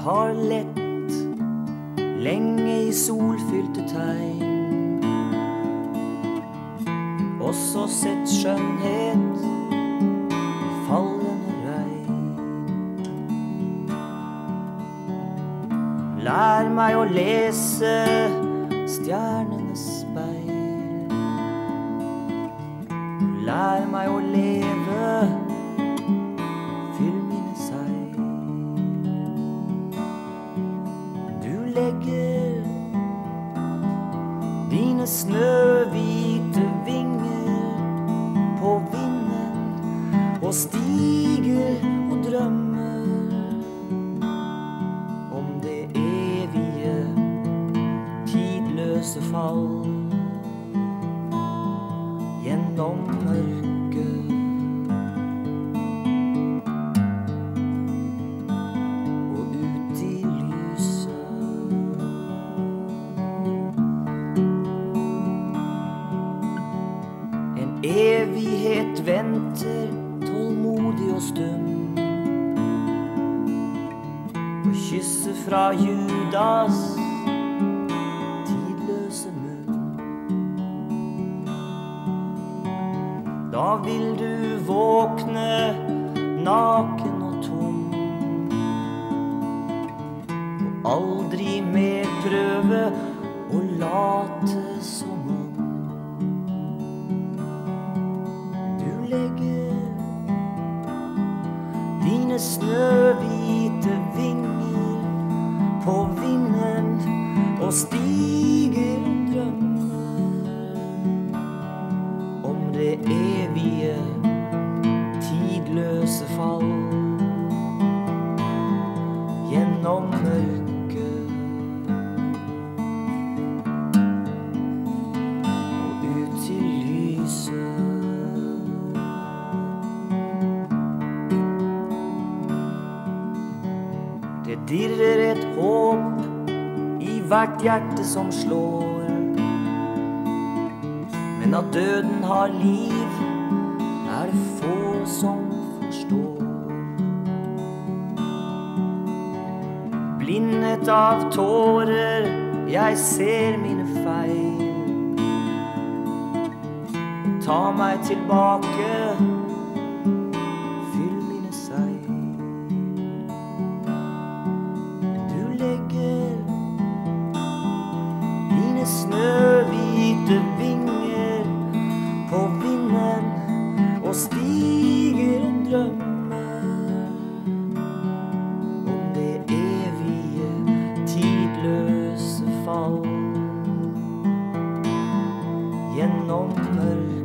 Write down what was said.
har lett lenge i solfylte tegn. Også sett skjønnhet fallende regn. Lær meg å lese stjernenes speil. Dine snøhvite vinger på vinden og stiger og drømmer om det evige, tidløse fall gjennom mørket. Evighet venter, tålmodig og stum. Og kysset fra Judas tidløse munn. Da vil du våkne naken og tom. Og aldri mer prøve å late som snøhvite vinger på vinden og stiger drømmen om det evige, tidløse fall gjennom mørket dirrer et håp i hvert hjerte som slår. Men at døden har liv, er det få som forstår. Blindet av tårer, jeg ser mine feil. Ta meg tilbake, og stiger en drømme om det evige, tidløse fall gjennom mørket.